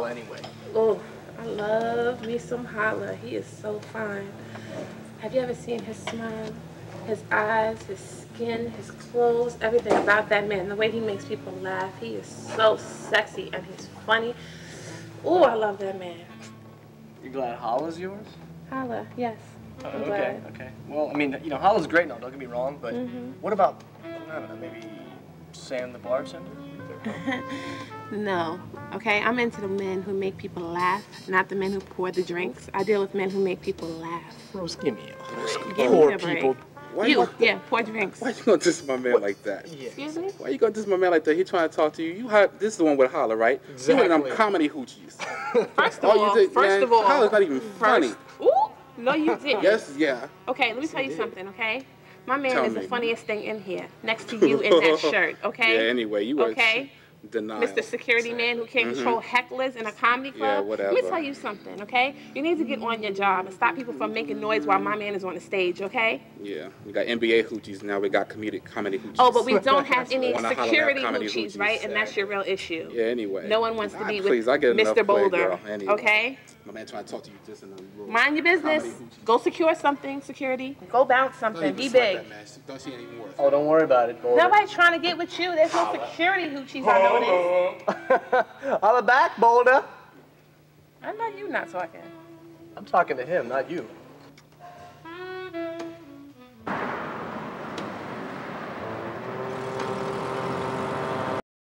anyway. Oh, I love me some Holla. He is so fine. Have you ever seen his smile? His eyes, his skin, his clothes, everything about that man. The way he makes people laugh. He is so sexy and he's funny. Oh, I love that man. You glad Holla's yours? Holla, yes. I'm okay, glad. okay. Well, I mean, you know, Holla's great now, don't get me wrong, but Mhm. what about, I don't know, maybe Sam the bartender? No. Okay, I'm into the men who make people laugh, not the men who pour the drinks. I deal with men who make people laugh. Rose, give me a break. Give me Poor a break. people. Why you, you, yeah, pour drinks. why you gonna diss my man like that? Yeah. Excuse me? Why you gonna diss my man like that? He trying to talk to you. You ha- this is the one with Holla, right? You one of them comedy hoochies. First of All you all, did, first man, of all, Holla's not even funny. ooh, no, you didn't. Yes, yeah. Okay, let me tell you something, okay? My man Tell is me. the funniest thing in here, next to you in that shirt, okay? Yeah. Anyway, you Okay. denial. Mr. Security Man who can't control hecklers in a comedy Mm-hmm. Yeah, club. Let me tell you something, okay? You need to get on your job and stop people from making noise while my man is on the stage, okay? Yeah, we got NBA hoochies now. We got comedic comedy hoochies. Oh, but we don't have any Wanna holler at security hoochies, hoochies, right? And that's your real issue. Yeah. Anyway. No one wants to be please, I with get enough Mr. play, Boulder, girl. Anyway. okay? My man trying to talk to you just in a little. Mind your business. Go secure something, security. Go bounce something. Be big. Don't she ain't even worth. Oh, don't worry about it, boy. Nobody's trying to get with you. There's no security hoochies, I noticed. Holla back, Boulder. I know you not talking. I'm talking to him, not you.